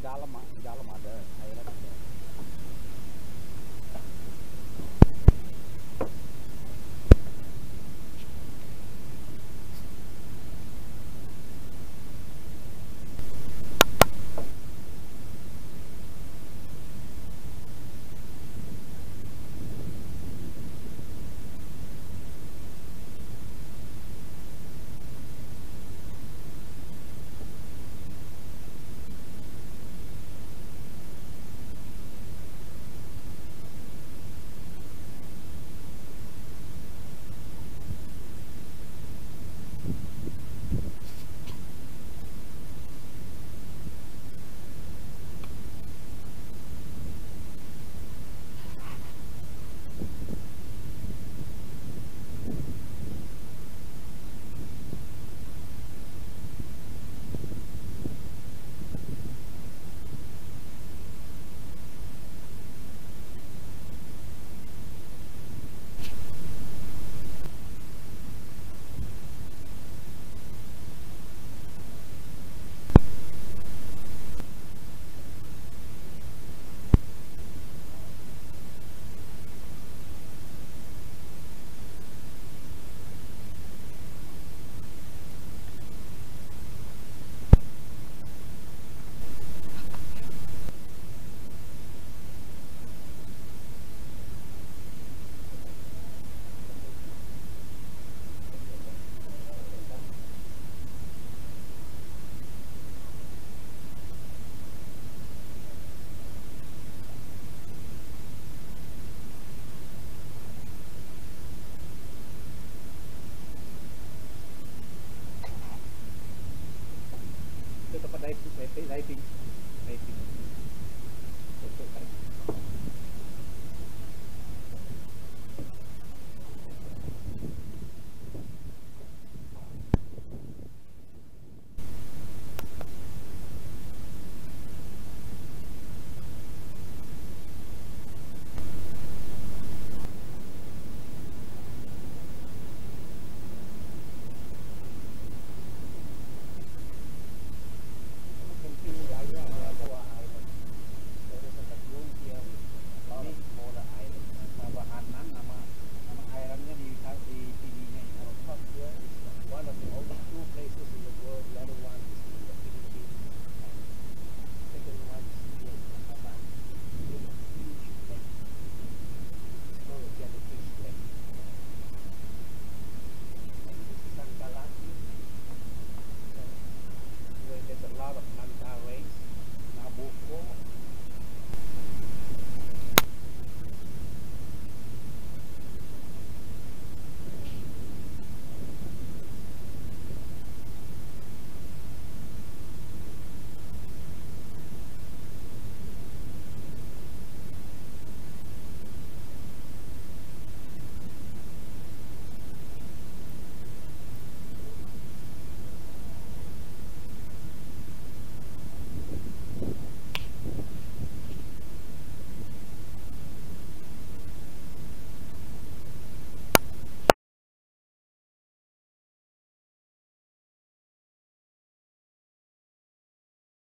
dalam di dalam ada airnya basically.